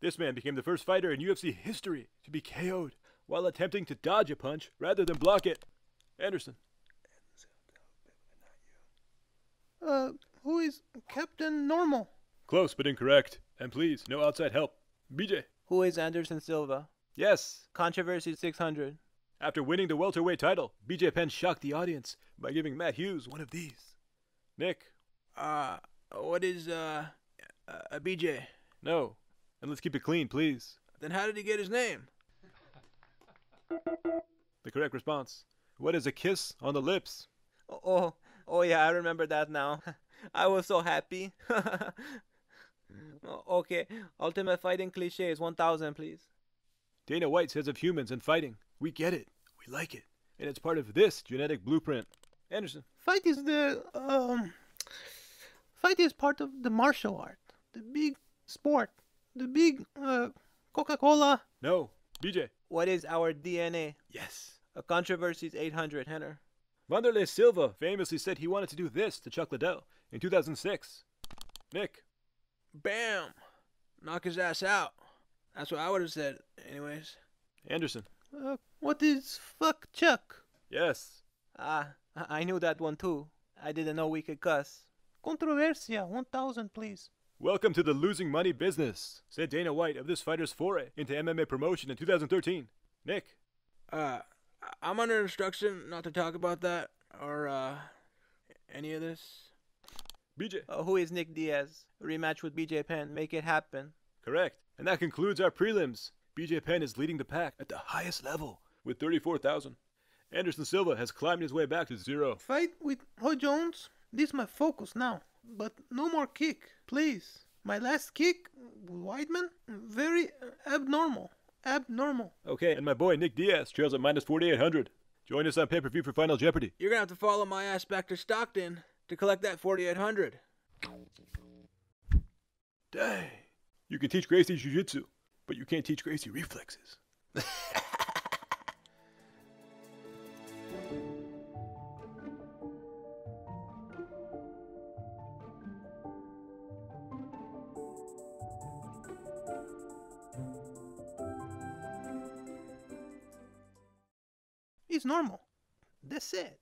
This man became the first fighter in UFC history to be KO'd while attempting to dodge a punch rather than block it. Anderson. Uh, who is Captain Normal? Close but incorrect. And please, no outside help. BJ. Who is Anderson Silva? Yes. Controversy 600. After winning the welterweight title, BJ Penn shocked the audience by giving Matt Hughes one of these. Nick. Uh, what is, uh, a BJ? No. And let's keep it clean, please. Then how did he get his name? The correct response. What is a kiss on the lips? Oh, oh, oh yeah, I remember that now. I was so happy. Okay, ultimate fighting cliche is 1000, please. Dana White says of humans and fighting, we get it, we like it, and it's part of this genetic blueprint. Anderson. Fight is the um. Fight is part of the martial art, the big sport, the big uh, Coca-Cola. No. BJ. What is our DNA? Yes. A controversy's 800, Rener. Wanderlei Silva famously said he wanted to do this to Chuck Liddell in 2006. Nick. Bam! Knock his ass out. That's what I would have said, anyways. Anderson. Uh, what is fuck Chuck? Yes. Ah, I I knew that one too. I didn't know we could cuss. Controversia, 1000, please. Welcome to the losing money business, said Dana White of this fighter's foray into MMA promotion in 2013. Nick. Uh, I- I'm under instruction not to talk about that or, uh, any of this. BJ. Uh, who is Nick Diaz? Rematch with BJ Penn. Make it happen. Correct. And that concludes our prelims. BJ Penn is leading the pack at the highest level with 34,000. Anderson Silva has climbed his way back to zero. Fight with Roy Jones. This is my focus now. But no more kick, please. My last kick, Weidman, very abnormal. Abnormal. Okay, and my boy Nick Diaz trails at minus 4,800. Join us on pay per view for Final Jeopardy. You're gonna have to follow my ass back to Stockton to collect that 4800. Dang. You can teach Gracie Jiu Jitsu, but you can't teach Gracie reflexes. It's normal. That's it.